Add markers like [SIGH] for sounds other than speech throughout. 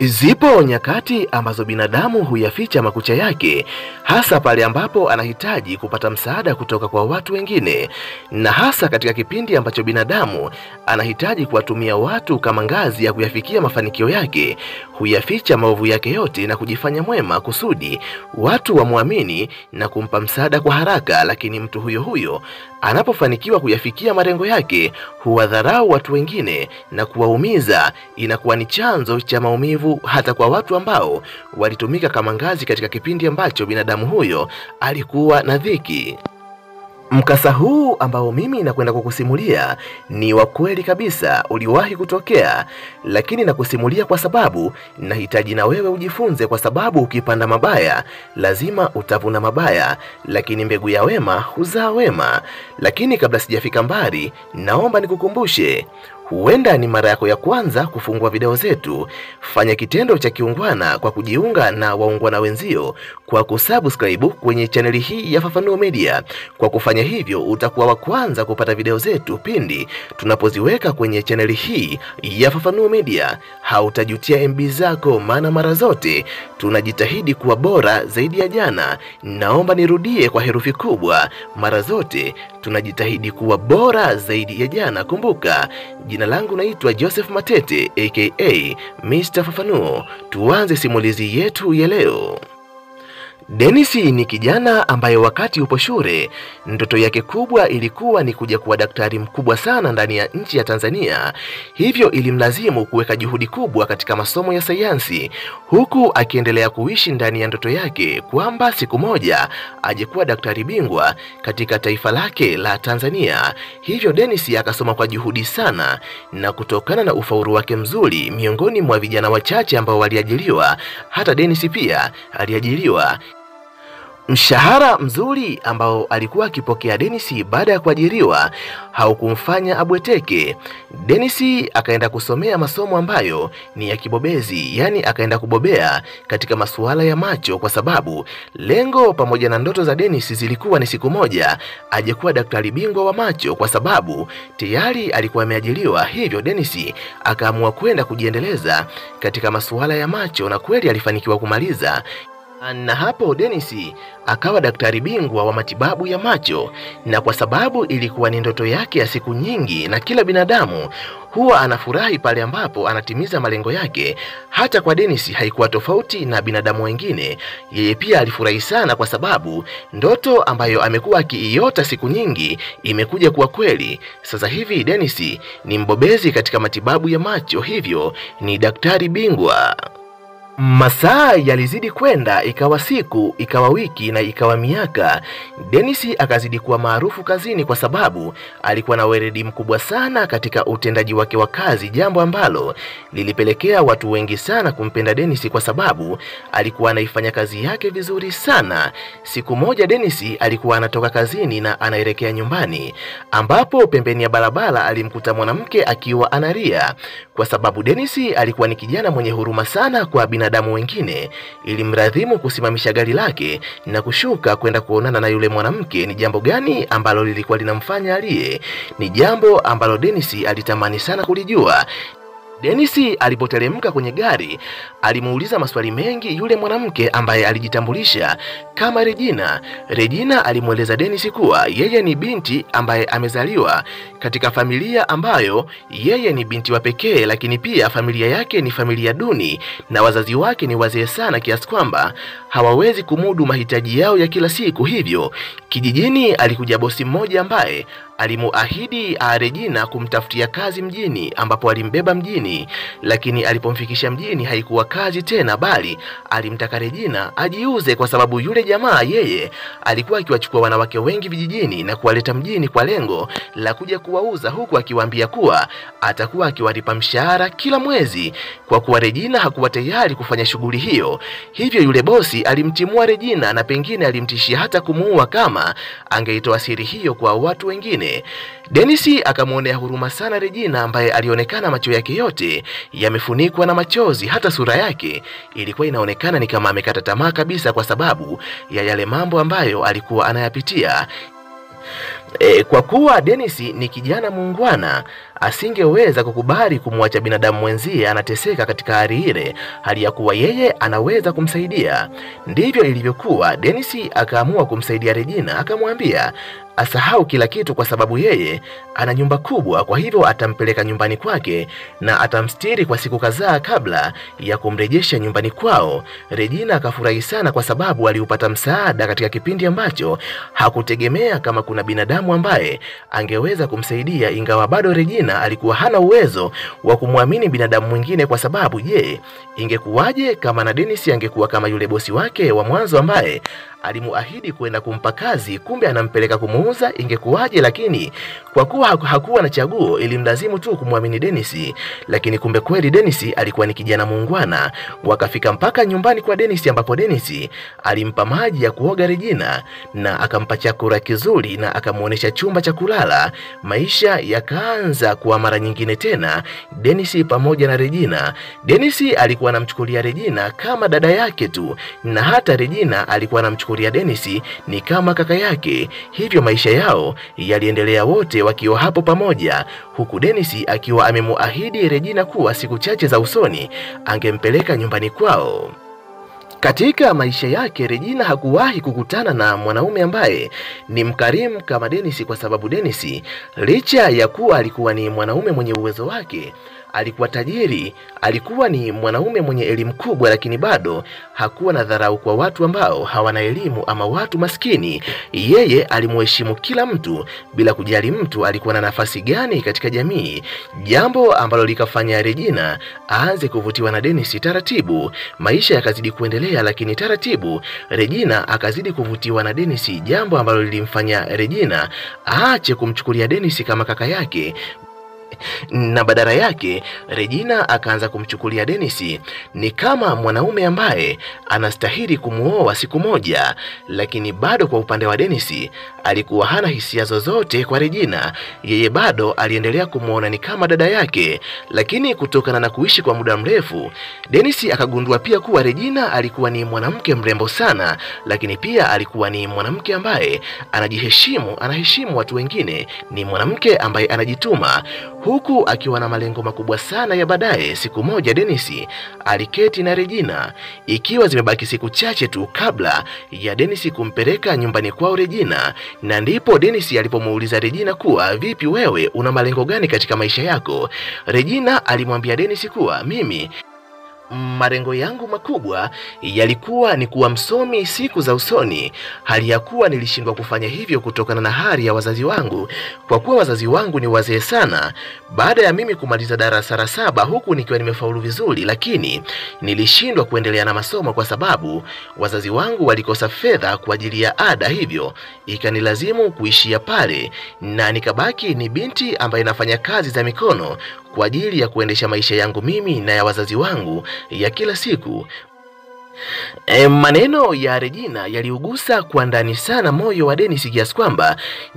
Zipo nyakati ambazo binadamu huyaficha makucha yake, hasa pale ambapo anahitaji kupata msaada kutoka kwa watu wengine, na hasa katika kipindi ambacho binadamu anahitaji kuwatumia watu kama ngazi ya kuyafikia mafanikio yake, huyaficha maovu yake yote na kujifanya mwema kusudi watu wamwamini na kumpa msaada kwa haraka. Lakini mtu huyo huyo anapofanikiwa kuyafikia malengo yake, huwadharau watu wengine na kuwaumiza. Inakuwa ni chanzo cha maumivu hata kwa watu ambao walitumika kama ngazi katika kipindi ambacho binadamu huyo alikuwa na dhiki. Mkasa huu ambao mimi nakwenda kukusimulia ni wa kweli kabisa, uliwahi kutokea, lakini nakusimulia kwa sababu nahitaji na wewe ujifunze, kwa sababu ukipanda mabaya lazima utavuna mabaya, lakini mbegu ya wema huzaa wema. Lakini kabla sijafika mbali, naomba nikukumbushe Huenda ni mara yako ya kwanza kufungua video zetu. Fanya kitendo cha kiungwana kwa kujiunga na waungwana wenzio kwa kusubscribe kwenye chaneli hii ya Fafanuo Media. Kwa kufanya hivyo, utakuwa wa kwanza kupata video zetu pindi tunapoziweka kwenye chaneli hii ya Fafanuo Media. Hautajutia MB zako, maana mara zote tunajitahidi kuwa bora zaidi ya jana. Naomba nirudie kwa herufi kubwa, mara zote tunajitahidi kuwa bora zaidi ya jana. Kumbuka, jina langu naitwa Joseph Matete aka Mr. Fafanuo. Tuanze simulizi yetu ya leo. Dennis ni kijana ambaye wakati upo shule ndoto yake kubwa ilikuwa ni kuja kuwa daktari mkubwa sana ndani ya nchi ya Tanzania. Hivyo ilimlazimu kuweka juhudi kubwa katika masomo ya sayansi, huku akiendelea kuishi ndani ya ndoto yake kwamba siku moja aje kuwa daktari bingwa katika taifa lake la Tanzania. Hivyo Dennis akasoma kwa juhudi sana, na kutokana na ufaulu wake mzuri miongoni mwa vijana wachache ambao waliajiriwa, hata Dennis pia aliajiriwa. Mshahara mzuri ambao alikuwa akipokea denisi baada ya kuajiriwa haukumfanya abweteke. denisi akaenda kusomea masomo ambayo ni ya kibobezi, yani akaenda kubobea katika masuala ya macho, kwa sababu lengo pamoja na ndoto za Dennis zilikuwa ni siku moja aje kuwa daktari bingwa wa macho, kwa sababu tayari alikuwa ameajiriwa. Hivyo denisi akaamua kwenda kujiendeleza katika masuala ya macho, na kweli alifanikiwa kumaliza na hapo Dennis akawa daktari bingwa wa matibabu ya macho, na kwa sababu ilikuwa ni ndoto yake ya siku nyingi, na kila binadamu huwa anafurahi pale ambapo anatimiza malengo yake. Hata kwa Dennis haikuwa tofauti na binadamu wengine, yeye pia alifurahi sana, kwa sababu ndoto ambayo amekuwa akiiota siku nyingi imekuja kuwa kweli. Sasa hivi Dennis ni mbobezi katika matibabu ya macho, hivyo ni daktari bingwa. Masaa yalizidi kwenda, ikawa siku, ikawa wiki na ikawa miaka. Dennis akazidi kuwa maarufu kazini kwa sababu alikuwa na weredi mkubwa sana katika utendaji wake wa kazi, jambo ambalo lilipelekea watu wengi sana kumpenda Dennis kwa sababu alikuwa anaifanya kazi yake vizuri sana. Siku moja Dennis alikuwa anatoka kazini na anaelekea nyumbani, ambapo pembeni ya barabara alimkuta mwanamke akiwa analia, kwa sababu Dennis alikuwa ni kijana mwenye huruma sana kwa binadamu wengine. ili mradhimu kusimamisha gari lake na kushuka kwenda kuonana na yule mwanamke. Ni jambo gani ambalo lilikuwa linamfanya aliye Ni jambo ambalo Dennis alitamani sana kulijua. Dennis alipoteremka kwenye gari alimuuliza maswali mengi yule mwanamke ambaye alijitambulisha kama Regina. Regina alimweleza Dennis kuwa yeye ni binti ambaye amezaliwa katika familia ambayo yeye ni binti wa pekee, lakini pia familia yake ni familia duni na wazazi wake ni wazee sana kiasi kwamba hawawezi kumudu mahitaji yao ya kila siku. Hivyo kijijini alikuja bosi mmoja ambaye alimuahidi arejina kumtafutia kazi mjini, ambapo alimbeba mjini, lakini alipomfikisha mjini haikuwa kazi tena, bali alimtaka Regina ajiuze, kwa sababu yule jamaa yeye alikuwa akiwachukua wanawake wengi vijijini na kuwaleta mjini kwa lengo la kuja kuwauza, huku akiwaambia kuwa atakuwa akiwalipa mshahara kila mwezi. Kwa kuwa Regina hakuwa tayari kufanya shughuli hiyo, hivyo yule bosi alimtimua Regina na pengine alimtishia hata kumuua kama angeitoa siri hiyo kwa watu wengine. Dennis akamwonea huruma sana Regina ambaye alionekana macho yake yote yamefunikwa na machozi, hata sura yake ilikuwa inaonekana ni kama amekata tamaa kabisa kwa sababu ya yale mambo ambayo alikuwa anayapitia. E, kwa kuwa Dennis ni kijana muungwana asingeweza kukubali kumwacha binadamu mwenzie anateseka katika hali ile, hali ya kuwa yeye anaweza kumsaidia. Ndivyo ilivyokuwa. Dennis akaamua kumsaidia Regina, akamwambia asahau kila kitu kwa sababu yeye ana nyumba kubwa, kwa hivyo atampeleka nyumbani kwake na atamstiri kwa siku kadhaa kabla ya kumrejesha nyumbani kwao. Regina akafurahi sana kwa sababu aliupata msaada katika kipindi ambacho hakutegemea kama kuna binadamu ambaye angeweza kumsaidia, ingawa bado Regina alikuwa hana uwezo wa kumwamini binadamu mwingine, kwa sababu je, ingekuwaje kama na Dennis angekuwa kama yule bosi wake wa mwanzo ambaye alimuahidi kwenda kumpa kazi, kumbe anampeleka kumuuza, ingekuwaje? Lakini kwa kuwa hakuwa na chaguo, ilimlazimu tu kumwamini Dennis. Lakini kumbe kweli Dennis alikuwa ni kijana muungwana. Wakafika mpaka nyumbani kwa Dennis, ambapo Dennis alimpa maji ya kuoga Regina na akampa chakula kizuri na akamuonesha chumba cha kulala. Maisha yakaanza kuwa mara nyingine tena, Dennis pamoja na Regina. Dennis alikuwa anamchukulia Regina kama dada yake tu, na hata Regina alikuwa anamchukulia Dennis ni kama kaka yake. Hivyo maisha yao yaliendelea wote wakiwa hapo pamoja, huku Dennis akiwa amemuahidi Regina kuwa siku chache za usoni angempeleka nyumbani kwao. Katika maisha yake Regina hakuwahi kukutana na mwanaume ambaye ni mkarimu kama Dennis, kwa sababu Dennis licha ya kuwa alikuwa ni mwanaume mwenye uwezo wake, alikuwa tajiri, alikuwa ni mwanaume mwenye elimu kubwa, lakini bado hakuwa na dharau kwa watu ambao hawana elimu ama watu maskini. Yeye alimuheshimu kila mtu bila kujali mtu alikuwa na nafasi gani katika jamii, jambo ambalo likafanya Regina aanze kuvutiwa na Dennis. Taratibu maisha yakazidi kuendelea, lakini taratibu Regina akazidi kuvutiwa na Dennis, jambo ambalo lilimfanya Regina aache kumchukulia Dennis kama kaka yake na badala yake Regina akaanza kumchukulia Dennis ni kama mwanaume ambaye anastahili kumuoa siku moja. Lakini bado kwa upande wa Dennis alikuwa hana hisia zozote kwa Regina, yeye bado aliendelea kumwona ni kama dada yake. Lakini kutokana na kuishi kwa muda mrefu, Dennis akagundua pia kuwa Regina alikuwa ni mwanamke mrembo sana, lakini pia alikuwa ni mwanamke ambaye anajiheshimu, anaheshimu watu wengine, ni mwanamke ambaye anajituma huku akiwa na malengo makubwa sana ya baadaye. Siku moja Denisi aliketi na Regina ikiwa zimebaki siku chache tu kabla ya Denisi kumpeleka nyumbani kwao Regina, na ndipo Denisi alipomuuliza Regina kuwa vipi, wewe una malengo gani katika maisha yako? Regina alimwambia Denisi kuwa mimi malengo yangu makubwa yalikuwa ni kuwa msomi siku za usoni, hali ya kuwa nilishindwa kufanya hivyo kutokana na hali ya wazazi wangu, kwa kuwa wazazi wangu ni wazee sana. Baada ya mimi kumaliza darasa la saba huku nikiwa nimefaulu vizuri, lakini nilishindwa kuendelea na masomo kwa sababu wazazi wangu walikosa fedha kwa ajili ya ada, hivyo ikanilazimu kuishia pale na nikabaki ni binti ambaye inafanya kazi za mikono kwa ajili ya kuendesha maisha yangu mimi na ya wazazi wangu ya kila siku. E, maneno ya Regina yaliugusa kwa ndani sana moyo wa Dennis kiasi kwamba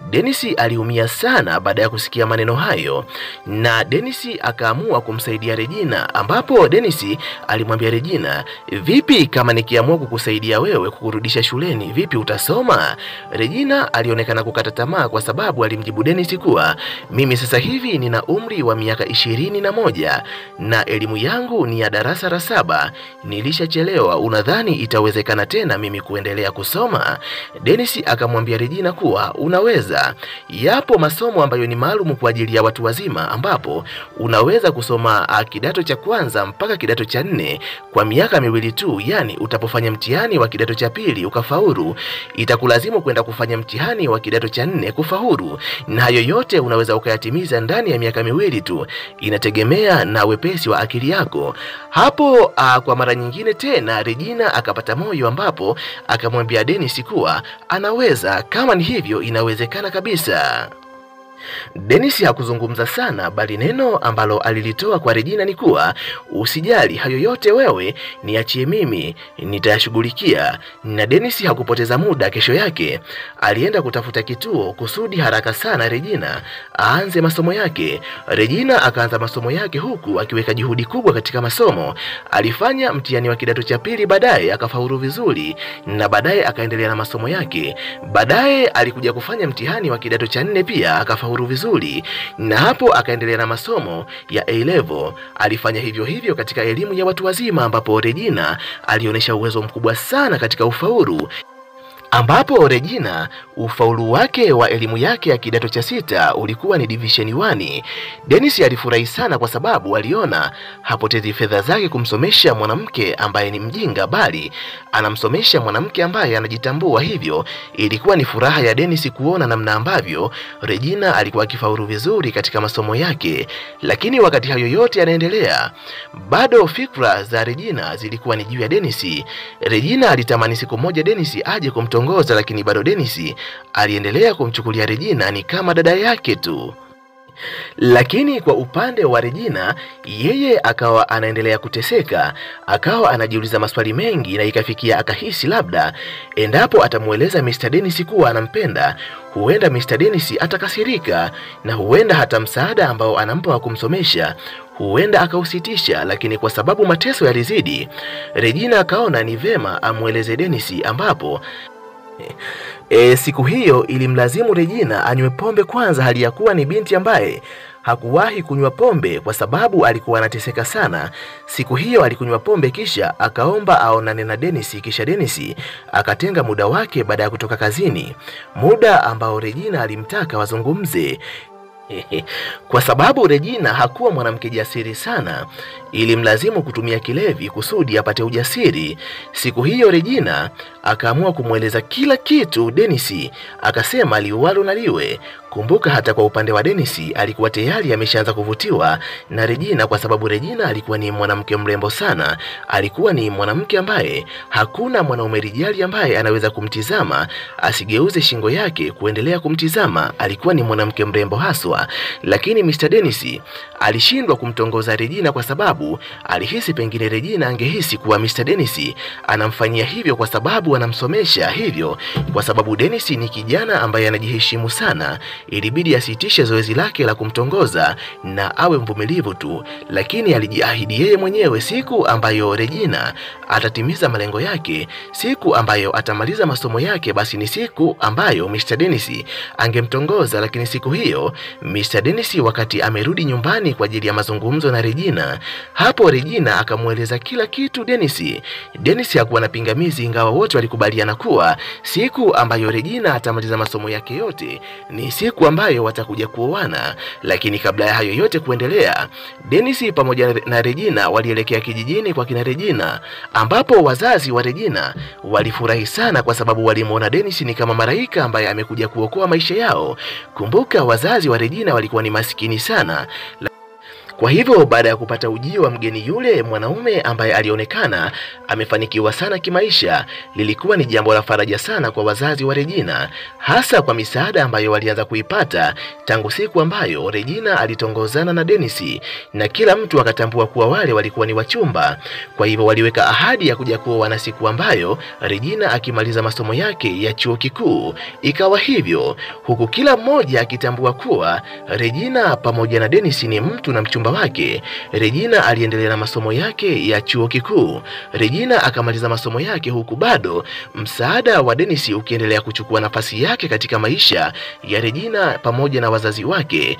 Dennis aliumia sana baada ya kusikia maneno hayo, na Dennis akaamua kumsaidia Regina, ambapo Dennis alimwambia Regina, vipi kama nikiamua kukusaidia wewe kukurudisha shuleni, vipi utasoma? Regina alionekana kukata tamaa kwa sababu alimjibu Dennis kuwa mimi sasa hivi nina umri wa miaka ishirini na moja na elimu yangu ni ya darasa la saba, nilishachelewa unadhani itawezekana tena mimi kuendelea kusoma? Dennis akamwambia Regina kuwa unaweza, yapo masomo ambayo ni maalum kwa ajili ya watu wazima, ambapo unaweza kusoma kidato cha kwanza mpaka kidato cha nne kwa miaka miwili tu. Yani utapofanya mtihani wa kidato cha pili ukafaulu, itakulazimu kwenda kufanya mtihani wa kidato cha nne kufaulu, na hayo yote unaweza ukayatimiza ndani ya miaka miwili tu, inategemea na wepesi wa akili yako. Hapo a, kwa mara nyingine tena Regina akapata moyo ambapo akamwambia Dennis kuwa anaweza, kama ni hivyo inawezekana kabisa. Dennis hakuzungumza sana, bali neno ambalo alilitoa kwa Regina ni kuwa usijali, hayo yote wewe niachie mimi, nitayashughulikia. Na Dennis hakupoteza muda. Kesho yake alienda kutafuta kituo kusudi haraka sana Regina aanze masomo yake. Regina akaanza masomo yake huku akiweka juhudi kubwa katika masomo. Alifanya mtihani wa kidato cha pili, baadaye akafaulu vizuri, na baadaye akaendelea na masomo yake. Baadaye alikuja kufanya mtihani wa kidato cha nne pia akafaulu vizuri, na hapo akaendelea na masomo ya A level. Alifanya hivyo hivyo katika elimu ya watu wazima, ambapo Regina alionyesha uwezo mkubwa sana katika ufaulu ambapo Regina ufaulu wake wa elimu yake ya kidato cha sita ulikuwa ni division 1. Dennis alifurahi sana kwa sababu aliona hapotezi fedha zake kumsomesha mwanamke ambaye ni mjinga, bali anamsomesha mwanamke ambaye anajitambua. Hivyo ilikuwa ni furaha ya Dennis kuona namna ambavyo Regina alikuwa akifaulu vizuri katika masomo yake. Lakini wakati hayo yote yanaendelea, bado fikra za Regina zilikuwa ni juu ya Dennis. Regina alitamani siku moja Dennis aje kumto ngoza lakini bado Dennis aliendelea kumchukulia Regina ni kama dada yake tu. Lakini kwa upande wa Regina, yeye akawa anaendelea kuteseka, akawa anajiuliza maswali mengi, na ikafikia akahisi labda endapo atamweleza Mr. Dennis kuwa anampenda, huenda Mr. Dennis atakasirika na huenda hata msaada ambao anampa wa kumsomesha huenda akausitisha. Lakini kwa sababu mateso yalizidi, Regina akaona ni vema amweleze Dennis, ambapo E, siku hiyo ilimlazimu Regina anywe pombe kwanza, hali ya kuwa ni binti ambaye hakuwahi kunywa pombe kwa sababu alikuwa anateseka sana. Siku hiyo alikunywa pombe, kisha akaomba aonane na Dennis, kisha Dennis akatenga muda wake baada ya kutoka kazini, muda ambao Regina alimtaka wazungumze. [LAUGHS] Kwa sababu Regina hakuwa mwanamke jasiri sana, ilimlazimu kutumia kilevi kusudi apate ujasiri. Siku hiyo Regina akaamua kumweleza kila kitu Dennis, akasema liwalo na liwe. Kumbuka hata kwa upande wa Dennis alikuwa tayari ameshaanza kuvutiwa na Regina, kwa sababu Regina alikuwa ni mwanamke mrembo sana. Alikuwa ni mwanamke ambaye hakuna mwanaume rijali ambaye anaweza kumtizama asigeuze shingo yake kuendelea kumtizama. Alikuwa ni mwanamke mrembo haswa, lakini Mr. Dennis alishindwa kumtongoza Regina kwa sababu alihisi pengine Regina angehisi kuwa Mr. Dennis anamfanyia hivyo kwa sababu anamsomesha. Hivyo kwa sababu Dennis ni kijana ambaye anajiheshimu sana ilibidi asitishe zoezi lake la kumtongoza na awe mvumilivu tu, lakini alijiahidi yeye mwenyewe siku ambayo Regina atatimiza malengo yake, siku ambayo atamaliza masomo yake, basi ni siku ambayo Mr. Dennis angemtongoza. Lakini siku hiyo Mr. Dennis wakati amerudi nyumbani kwa ajili ya mazungumzo na Regina, hapo Regina akamweleza kila kitu Dennis. Dennis hakuwa na pingamizi, ingawa wote walikubaliana kuwa siku ambayo Regina atamaliza masomo yake yote ni siku ambayo watakuja kuoana. Lakini kabla ya hayo yote kuendelea, Dennis pamoja na Regina walielekea kijijini kwa kina Regina, ambapo wazazi wa Regina walifurahi sana kwa sababu walimwona Dennis ni kama malaika ambaye amekuja kuokoa maisha yao. Kumbuka wazazi wa Regina walikuwa ni masikini sana. Kwa hivyo baada ya kupata ujio wa mgeni yule mwanaume ambaye alionekana amefanikiwa sana kimaisha, lilikuwa ni jambo la faraja sana kwa wazazi wa Regina, hasa kwa misaada ambayo walianza kuipata tangu siku ambayo Regina alitongozana na Dennis, na kila mtu akatambua kuwa wale walikuwa ni wachumba. Kwa hivyo waliweka ahadi ya kuja kuoana siku ambayo Regina akimaliza masomo yake ya chuo kikuu. Ikawa hivyo, huku kila mmoja akitambua kuwa Regina pamoja na Dennis ni mtu na mchumba wake. Regina aliendelea na masomo yake ya chuo kikuu. Regina akamaliza masomo yake huku bado msaada wa Dennis ukiendelea kuchukua nafasi yake katika maisha ya Regina pamoja na wazazi wake.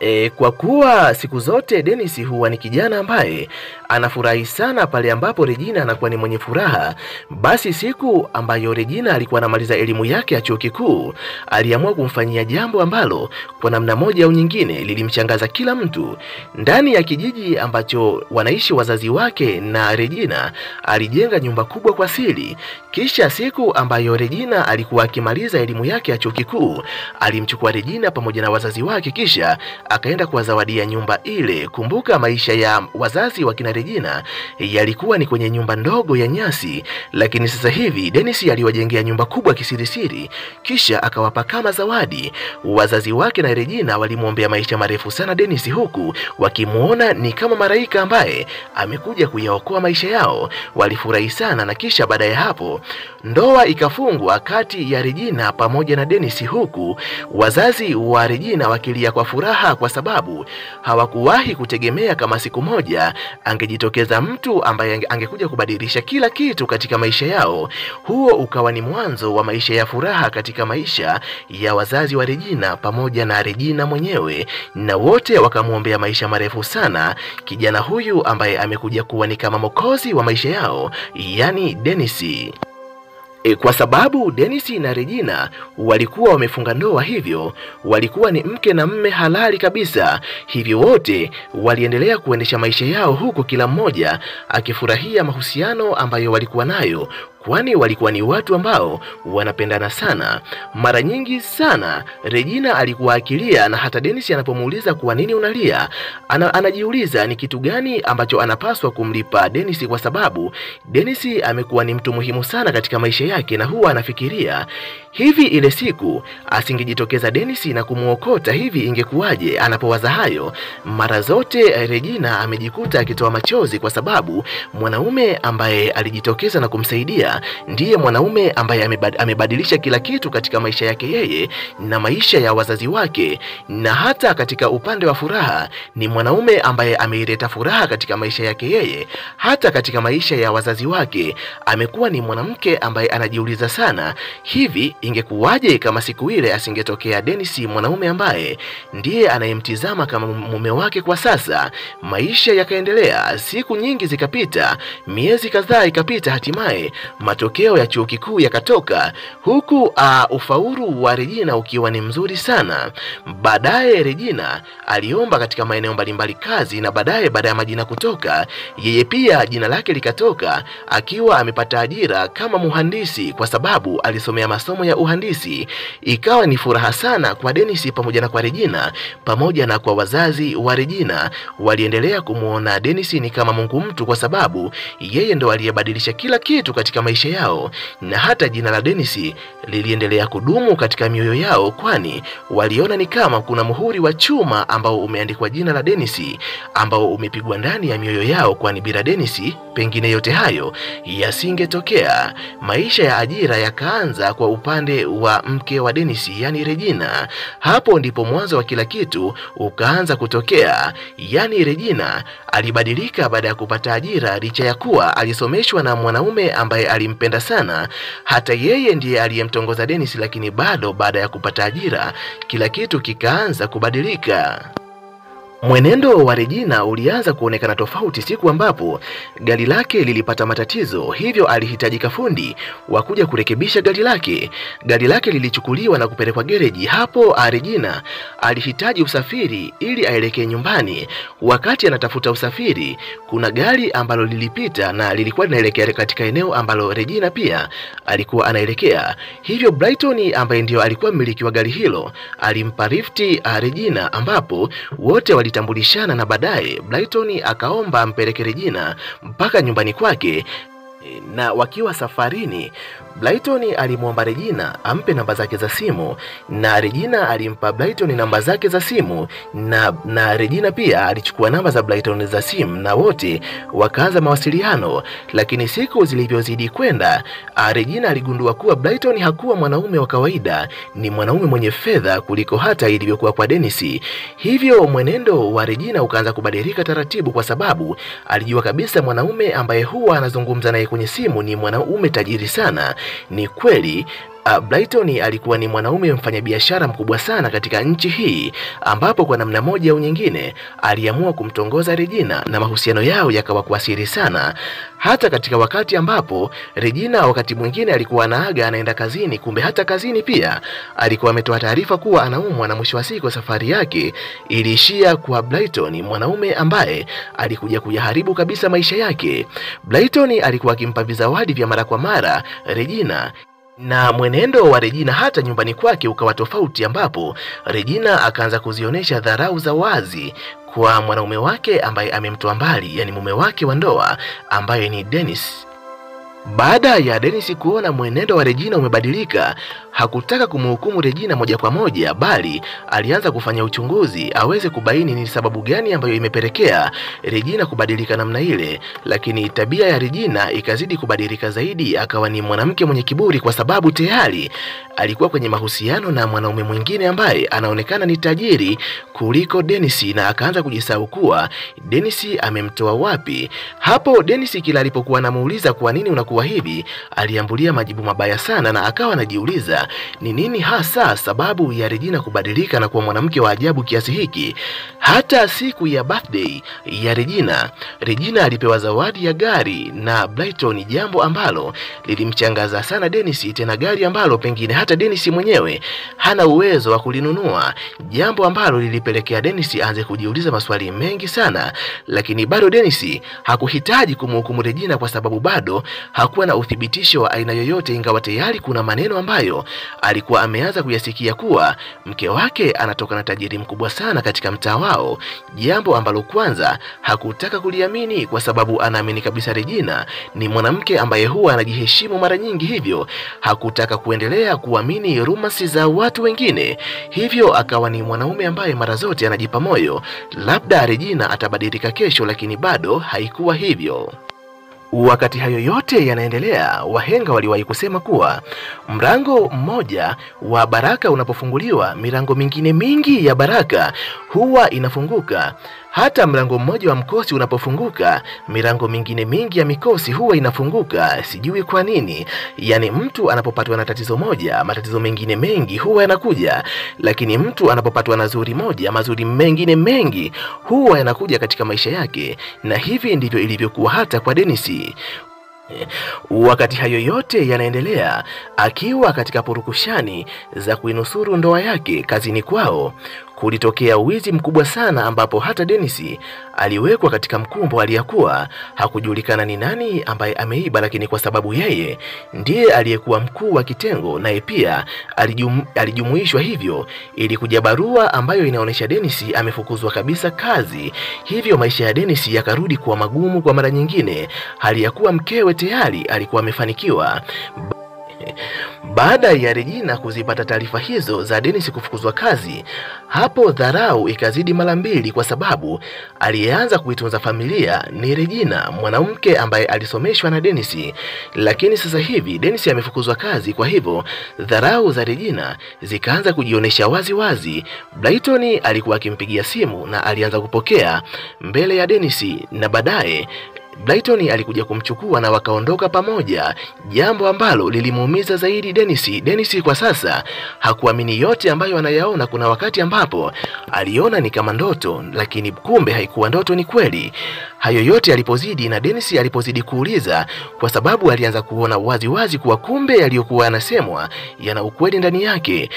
E, kwa kuwa siku zote Dennis huwa ni kijana ambaye anafurahi sana pale ambapo Regina anakuwa ni mwenye furaha. Basi siku ambayo Regina alikuwa anamaliza elimu yake ya chuo kikuu, aliamua kumfanyia jambo ambalo kwa namna moja au nyingine lilimshangaza kila mtu. Ndani ya kijiji ambacho wanaishi wazazi wake na Regina, alijenga nyumba kubwa kwa siri. Kisha siku ambayo Regina alikuwa akimaliza elimu yake ya chuo kikuu, alimchukua Regina pamoja na wazazi wake, kisha akaenda kuwazawadia nyumba ile. Kumbuka maisha ya wazazi wa kina Regina yalikuwa ni kwenye nyumba ndogo ya nyasi, lakini sasa hivi Dennis aliwajengea nyumba kubwa kisirisiri, kisha akawapa kama zawadi. Wazazi wake na Regina walimwombea maisha marefu sana Dennis, huku wakimwona ni kama maraika ambaye amekuja kuyaokoa maisha yao. Walifurahi sana, na kisha baada ya hapo ndoa ikafungwa kati ya Regina pamoja na Dennis, huku wazazi wa Regina wakilia kwa furaha kwa sababu hawakuwahi kutegemea kama siku moja angejitokeza mtu ambaye angekuja kubadilisha kila kitu katika maisha yao. Huo ukawa ni mwanzo wa maisha ya furaha katika maisha ya wazazi wa Regina pamoja na Regina mwenyewe, na wote wakamwombea maisha marefu sana kijana huyu ambaye amekuja kuwa ni kama mokozi wa maisha yao, yani Dennis. E, kwa sababu Dennis na Regina walikuwa wamefunga ndoa, hivyo walikuwa ni mke na mme halali kabisa. Hivyo wote waliendelea kuendesha maisha yao, huku kila mmoja akifurahia mahusiano ambayo walikuwa nayo kwani walikuwa ni watu ambao wanapendana sana. Mara nyingi sana Regina alikuwa akilia, na hata Dennis anapomuuliza kwa nini unalia, ana, anajiuliza ni kitu gani ambacho anapaswa kumlipa Dennis, kwa sababu Dennis amekuwa ni mtu muhimu sana katika maisha yake, na huwa anafikiria hivi, ile siku asingejitokeza Dennis na kumuokota hivi ingekuwaje? Anapowaza hayo, mara zote Regina amejikuta akitoa machozi, kwa sababu mwanaume ambaye alijitokeza na kumsaidia ndiye mwanaume ambaye amebadilisha kila kitu katika maisha yake yeye na maisha ya wazazi wake, na hata katika upande wa furaha ni mwanaume ambaye ameileta furaha katika maisha yake yeye, hata katika maisha ya wazazi wake. Amekuwa ni mwanamke ambaye anajiuliza sana, hivi ingekuwaje kama siku ile asingetokea Dennis, mwanaume ambaye ndiye anayemtizama kama mume wake kwa sasa. Maisha yakaendelea, siku nyingi zikapita, miezi kadhaa ikapita, hatimaye matokeo ya chuo kikuu yakatoka, huku uh, ufaulu wa Regina ukiwa ni mzuri sana. Baadaye Regina aliomba katika maeneo mbalimbali kazi, na baadaye baada ya majina kutoka, yeye pia jina lake likatoka akiwa amepata ajira kama muhandisi, kwa sababu alisomea masomo ya uhandisi. Ikawa ni furaha sana kwa Dennis pamoja na kwa Regina pamoja na kwa wazazi wa Regina. Waliendelea kumwona Dennis ni kama Mungu mtu, kwa sababu yeye ndo aliyebadilisha kila kitu katika maisha yao, na hata jina la Dennis liliendelea kudumu katika mioyo yao, kwani waliona ni kama kuna muhuri wa chuma ambao umeandikwa jina la Dennis ambao umepigwa ndani ya mioyo yao, kwani bila Dennis pengine yote hayo yasingetokea. Maisha ya ajira yakaanza kwa upande wa mke wa Dennis, yani Regina. Hapo ndipo mwanzo wa kila kitu ukaanza kutokea, yani Regina alibadilika baada ya kupata ajira, licha ya kuwa alisomeshwa na mwanaume ambaye alimpenda sana, hata yeye ndiye aliyemtongoza Dennis, lakini bado baada ya kupata ajira kila kitu kikaanza kubadilika. Mwenendo wa Regina ulianza kuonekana tofauti siku ambapo gari lake lilipata matatizo, hivyo alihitajika fundi wa kuja kurekebisha gari lake. Gari lake lilichukuliwa na kupelekwa gereji. Hapo Regina alihitaji usafiri ili aelekee nyumbani. Wakati anatafuta usafiri, kuna gari ambalo lilipita na lilikuwa linaelekea katika eneo ambalo Regina pia alikuwa anaelekea. Hivyo Brighton ambaye ndio alikuwa mmiliki wa gari hilo alimpa rifti Regina, ambapo wote wali tambulishana na baadaye Brighton akaomba ampeleke Regina mpaka nyumbani kwake. Na wakiwa safarini, Brighton alimwomba Regina ampe namba zake za simu na Regina alimpa Brighton namba zake za simu na, na Regina pia alichukua namba za Brighton za simu na wote wakaanza mawasiliano. Lakini siku zilivyozidi kwenda, Regina aligundua kuwa Brighton hakuwa mwanaume wa kawaida, ni mwanaume mwenye fedha kuliko hata ilivyokuwa kwa Dennis. Hivyo mwenendo wa Regina ukaanza kubadilika taratibu, kwa sababu alijua kabisa mwanaume ambaye huwa anazungumza naye kwenye simu ni mwanaume tajiri sana. Ni kweli uh, Brighton alikuwa ni mwanaume mfanyabiashara mkubwa sana katika nchi hii, ambapo kwa namna moja au nyingine aliamua kumtongoza Regina na mahusiano yao yakawa kwa siri sana, hata katika wakati ambapo Regina wakati mwingine alikuwa anaaga anaenda kazini, kumbe hata kazini pia. Alikuwa ametoa taarifa kuwa anaumwa, na mwisho wa siku safari yake. Iliishia kwa Brighton, mwanaume ambaye alikuja kuyaharibu kabisa maisha yake. Brighton alikuwa akimpa vizawadi vya mara kwa mara Regina na mwenendo wa Regina hata nyumbani kwake ukawa tofauti, ambapo Regina akaanza kuzionyesha dharau za wazi kwa mwanaume wake ambaye amemtoa mbali, yani mume wake wa ndoa ambaye ni Dennis. Baada ya Dennis kuona mwenendo wa Regina umebadilika, hakutaka kumhukumu Regina moja kwa moja, bali alianza kufanya uchunguzi aweze kubaini ni sababu gani ambayo imepelekea Regina kubadilika namna ile. Lakini tabia ya Regina ikazidi kubadilika zaidi, akawa ni mwanamke mwenye kiburi, kwa sababu tayari alikuwa kwenye mahusiano na mwanaume mwingine ambaye anaonekana ni tajiri kuliko Dennis, na akaanza kujisahau kuwa Dennis amemtoa wapi. Hapo Dennis kila alipokuwa anamuuliza kwa nini unakuwa hivi, aliambulia majibu mabaya sana, na akawa anajiuliza ni nini hasa sababu ya Regina kubadilika na kuwa mwanamke wa ajabu kiasi hiki. Hata siku ya birthday ya Regina, Regina alipewa zawadi ya gari na Brighton, jambo ambalo lilimchangaza sana Dennis, tena gari ambalo pengine hata Dennis mwenyewe hana uwezo wa kulinunua, jambo ambalo lilipelekea Dennis aanze kujiuliza maswali mengi sana, lakini bado Dennis hakuhitaji kumhukumu Regina kwa sababu bado hakuwa na uthibitisho wa aina yoyote, ingawa tayari kuna maneno ambayo alikuwa ameanza kuyasikia kuwa mke wake anatoka na tajiri mkubwa sana katika mtaa wao, jambo ambalo kwanza hakutaka kuliamini kwa sababu anaamini kabisa Regina ni mwanamke ambaye huwa anajiheshimu mara nyingi, hivyo hakutaka kuendelea kuamini rumasi za watu wengine, hivyo akawa ni mwanaume ambaye mara zote anajipa moyo labda Regina atabadilika kesho, lakini bado haikuwa hivyo. Wakati hayo yote yanaendelea, wahenga waliwahi kusema kuwa mlango mmoja wa baraka unapofunguliwa, milango mingine mingi ya baraka huwa inafunguka. Hata mlango mmoja wa mkosi unapofunguka, milango mingine mingi ya mikosi huwa inafunguka. Sijui kwa nini, yaani mtu anapopatwa na tatizo moja, matatizo mengine mengi huwa yanakuja, lakini mtu anapopatwa na zuri moja, mazuri mengine mengi huwa yanakuja katika maisha yake, na hivi ndivyo ilivyokuwa hata kwa Denisi. Wakati hayo yote yanaendelea, akiwa katika purukushani za kuinusuru ndoa yake kazini kwao, kulitokea wizi mkubwa sana, ambapo hata Dennis aliwekwa katika mkumbo aliyakuwa hakujulikana ni nani ambaye ameiba, lakini kwa sababu yeye ndiye aliyekuwa mkuu wa kitengo, naye pia alijum, alijumuishwa. Hivyo ilikuja barua ambayo inaonyesha Dennis amefukuzwa kabisa kazi, hivyo maisha ya Dennis yakarudi kuwa magumu kwa mara nyingine, hali ya kuwa mkewe tayari alikuwa amefanikiwa. Baada ya Regina kuzipata taarifa hizo za Dennis kufukuzwa kazi, hapo dharau ikazidi mara mbili, kwa sababu aliyeanza kuitunza familia ni Regina, mwanamke ambaye alisomeshwa na Dennis. Lakini sasa hivi Dennis amefukuzwa kazi, kwa hivyo dharau za Regina zikaanza kujionyesha wazi wazi. Brighton alikuwa akimpigia simu na alianza kupokea mbele ya Dennis na baadaye Brighton alikuja kumchukua na wakaondoka pamoja, jambo ambalo lilimuumiza zaidi Dennis. Dennis kwa sasa hakuamini yote ambayo anayaona. Kuna wakati ambapo aliona ni kama ndoto, lakini kumbe haikuwa ndoto, ni kweli. Hayo yote alipozidi na Dennis alipozidi kuuliza, kwa sababu alianza kuona wazi wazi kuwa kumbe yaliyokuwa yanasemwa yana ukweli ndani yake.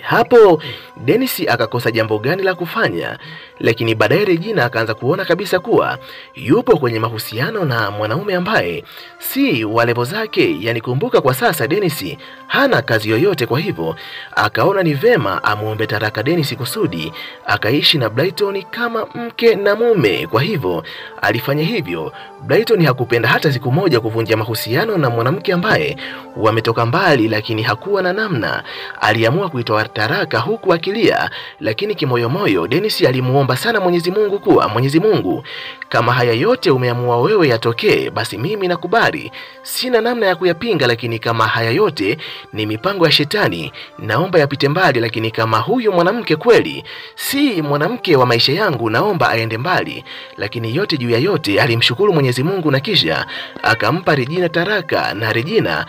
Hapo Dennis akakosa jambo gani la kufanya, lakini baadaye Regina akaanza kuona kabisa kuwa yupo kwenye mahusiano na mwanaume ambaye si wa levo zake. Yani kumbuka, kwa sasa Dennis hana kazi yoyote, kwa hivyo akaona ni vema amuombe taraka Dennis kusudi akaishi na Brighton kama mke na mume. Kwa hivyo alifanya hivyo. Brighton hakupenda hata siku moja kuvunja mahusiano na mwanamke ambaye wametoka mbali, lakini hakuwa na namna, aliamua kuitoa taraka huku akilia, lakini kimoyomoyo Dennis alimuomba sana Mwenyezi Mungu kuwa Mwenyezi Mungu, kama haya yote umeamua wewe yatokee, basi mimi nakubali, sina namna ya kuyapinga, lakini kama haya yote ni mipango ya shetani, naomba yapite mbali, lakini kama huyu mwanamke kweli si mwanamke wa maisha yangu, naomba aende mbali. Lakini yote juu ya yote alimshukuru Mwenyezi Mungu na kisha akampa Regina taraka na Regina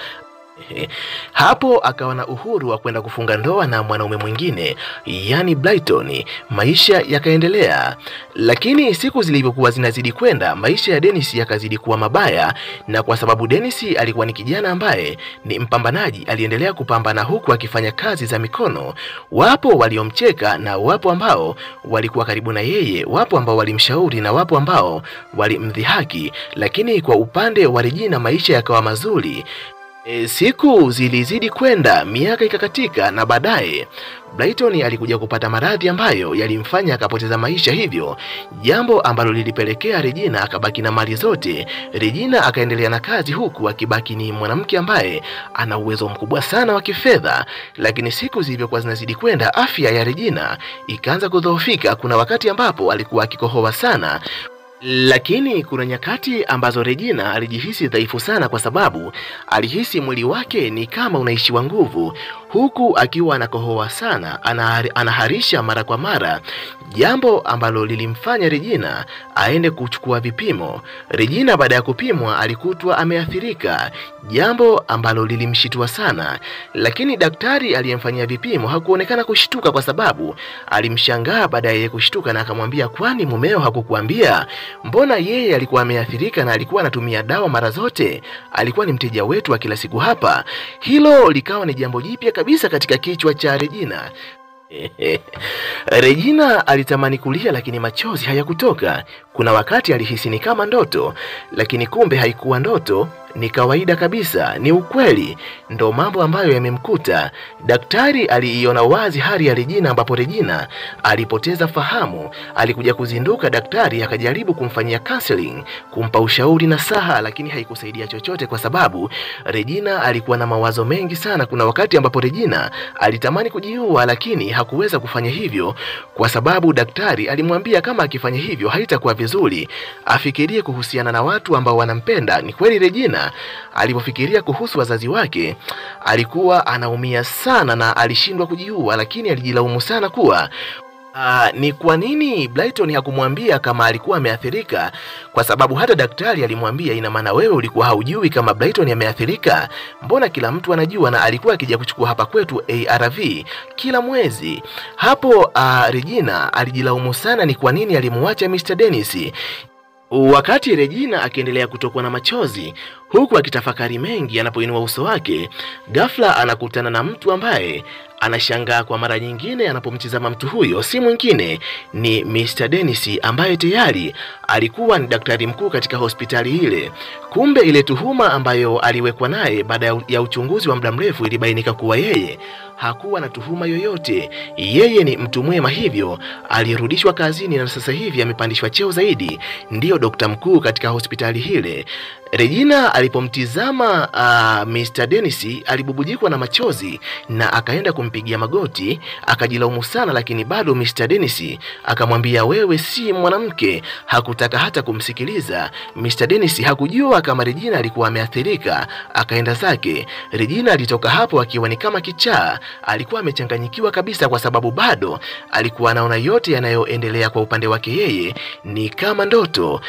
[LAUGHS] hapo akawa na uhuru wa kwenda kufunga ndoa na mwanaume mwingine, yani Brighton. Maisha yakaendelea, lakini siku zilivyokuwa zinazidi kwenda, maisha ya Dennis yakazidi kuwa mabaya, na kwa sababu Dennis alikuwa ni kijana ambaye ni mpambanaji, aliendelea kupambana huku akifanya kazi za mikono. Wapo waliomcheka na wapo ambao walikuwa karibu na yeye, wapo ambao walimshauri na wapo ambao walimdhihaki, lakini kwa upande wa Regina maisha yakawa mazuri E, siku zilizidi kwenda, miaka ikakatika na baadaye Brighton alikuja kupata maradhi ambayo yalimfanya akapoteza maisha, hivyo jambo ambalo lilipelekea Regina akabaki na mali zote. Regina akaendelea na kazi huku akibaki ni mwanamke ambaye ana uwezo mkubwa sana wa kifedha, lakini siku zilivyokuwa zinazidi kwenda, afya ya Regina ikaanza kudhoofika. Kuna wakati ambapo alikuwa akikohoa sana lakini kuna nyakati ambazo Regina alijihisi dhaifu sana, kwa sababu alihisi mwili wake ni kama unaishiwa nguvu, huku akiwa anakohoa sana, anaharisha mara kwa mara, jambo ambalo lilimfanya Regina aende kuchukua vipimo. Regina baada ya kupimwa alikutwa ameathirika, jambo ambalo lilimshitua sana, lakini daktari aliyemfanyia vipimo hakuonekana kushtuka, kwa sababu alimshangaa baada ya kushtuka na akamwambia, kwani mumeo hakukuambia? Mbona yeye alikuwa ameathirika na alikuwa anatumia dawa mara zote? Alikuwa ni mteja wetu wa kila siku hapa. Hilo likawa ni jambo jipya kabisa katika kichwa cha Regina. [LAUGHS] Regina alitamani kulia lakini machozi hayakutoka. Kuna wakati alihisi ni kama ndoto, lakini kumbe haikuwa ndoto, ni kawaida kabisa, ni ukweli. Ndo mambo ambayo yamemkuta. Daktari aliiona wazi hali ya Regina, ambapo Regina alipoteza fahamu. Alikuja kuzinduka, daktari akajaribu kumfanyia counseling, kumpa ushauri na saha, lakini haikusaidia chochote, kwa sababu Regina alikuwa na mawazo mengi sana. Kuna wakati ambapo Regina alitamani kujiua, lakini hakuweza kufanya hivyo kwa sababu daktari alimwambia kama akifanya hivyo haitakuwa vizuri, afikirie kuhusiana na watu ambao wanampenda. Ni kweli Regina alipofikiria kuhusu wazazi wake alikuwa anaumia sana na alishindwa kujiua, lakini alijilaumu sana kuwa Uh, ni kwa nini Brighton hakumwambia kama alikuwa ameathirika? Kwa sababu hata daktari alimwambia, ina maana wewe ulikuwa haujui kama Brighton ameathirika? Mbona kila mtu anajua, na alikuwa akija kuchukua hapa kwetu ARV kila mwezi. Hapo uh, Regina alijilaumu sana, ni kwa nini alimwacha Mr. Dennis. Wakati Regina akiendelea kutokwa na machozi huku akitafakari mengi, anapoinua uso wake, ghafla anakutana na mtu ambaye anashangaa kwa mara nyingine anapomtizama mtu huyo. Si mwingine ni Mr. Dennis ambaye tayari alikuwa ni daktari mkuu katika hospitali ile. Kumbe ile tuhuma ambayo aliwekwa naye baada ya uchunguzi wa muda mrefu ilibainika kuwa yeye hakuwa na tuhuma yoyote. Yeye ni mtu mwema, hivyo alirudishwa kazini na sasa hivi amepandishwa cheo zaidi, ndiyo dokta mkuu katika hospitali hile. Regina alipomtizama uh, Mr. Dennis alibubujikwa na machozi na akaenda kumpigia magoti, akajilaumu sana, lakini bado Mr. Dennis akamwambia, wewe si mwanamke. Hakutaka hata kumsikiliza. Mr. Dennis hakujua kama Regina alikuwa ameathirika, akaenda zake. Regina alitoka hapo akiwa ni kama kichaa, alikuwa amechanganyikiwa kabisa, kwa sababu bado alikuwa anaona yote yanayoendelea kwa upande wake yeye ni kama ndoto.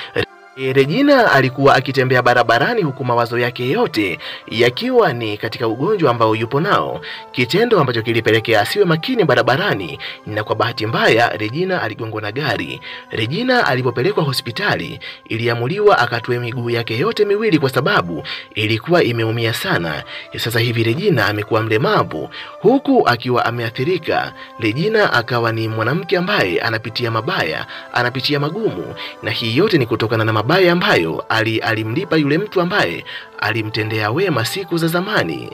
Regina alikuwa akitembea barabarani huku mawazo yake yote yakiwa ni katika ugonjwa ambao yupo nao, kitendo ambacho kilipelekea asiwe makini barabarani, na kwa bahati mbaya Regina aligongwa na gari. Regina alipopelekwa hospitali, iliamuliwa akatue miguu yake yote miwili kwa sababu ilikuwa imeumia sana. Sasa hivi Regina amekuwa mlemavu huku akiwa ameathirika. Regina akawa ni mwanamke ambaye anapitia mabaya, anapitia magumu, na hii yote ni kutokana na mabaya ambayo ali, alimlipa yule mtu ambaye alimtendea wema siku za zamani.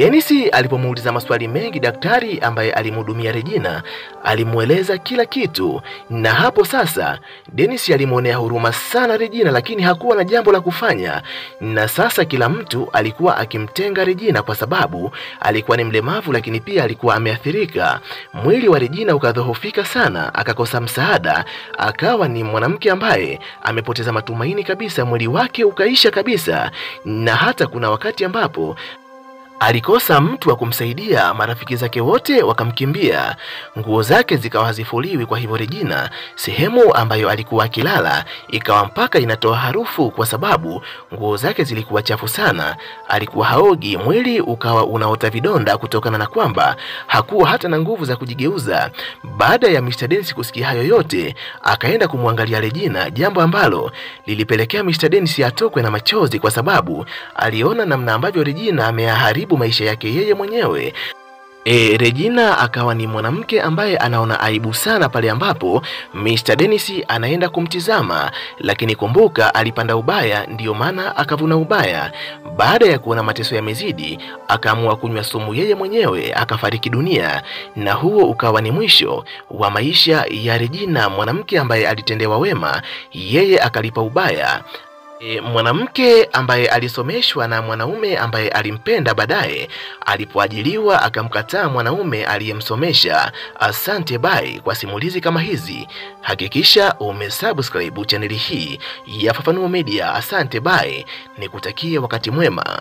Dennis alipomuuliza maswali mengi, daktari ambaye alimhudumia Regina alimweleza kila kitu, na hapo sasa Dennis alimwonea huruma sana Regina, lakini hakuwa na jambo la kufanya. Na sasa kila mtu alikuwa akimtenga Regina kwa sababu alikuwa ni mlemavu, lakini pia alikuwa ameathirika. Mwili wa Regina ukadhoofika sana, akakosa msaada, akawa ni mwanamke ambaye amepoteza matumaini kabisa, mwili wake ukaisha kabisa, na hata kuna wakati ambapo alikosa mtu wa kumsaidia, marafiki zake wote wakamkimbia, nguo zake zikawa hazifuliwi. Kwa hivyo Regina, sehemu ambayo alikuwa akilala ikawa mpaka inatoa harufu, kwa sababu nguo zake zilikuwa chafu sana. Alikuwa haogi, mwili ukawa unaota vidonda kutokana na kwamba hakuwa hata na nguvu za kujigeuza. Baada ya Mr. Dennis kusikia hayo yote, akaenda kumwangalia Regina, jambo ambalo lilipelekea Mr. Dennis atokwe na machozi, kwa sababu aliona namna ambavyo Regina ameharibu maisha yake yeye mwenyewe. E, Regina akawa ni mwanamke ambaye anaona aibu sana pale ambapo Mr. Dennis anaenda kumtizama, lakini kumbuka, alipanda ubaya, ndiyo maana akavuna ubaya. Baada ya kuona mateso yamezidi, akaamua kunywa sumu yeye mwenyewe, akafariki dunia, na huo ukawa ni mwisho wa maisha ya Regina, mwanamke ambaye alitendewa wema, yeye akalipa ubaya. E, mwanamke ambaye alisomeshwa na mwanaume ambaye alimpenda baadaye alipoajiliwa akamkataa mwanaume aliyemsomesha. Asante bai kwa simulizi kama hizi, hakikisha umesubscribe chaneli hii ya Fafanuo Media. Asante bai, nikutakie wakati mwema.